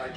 I,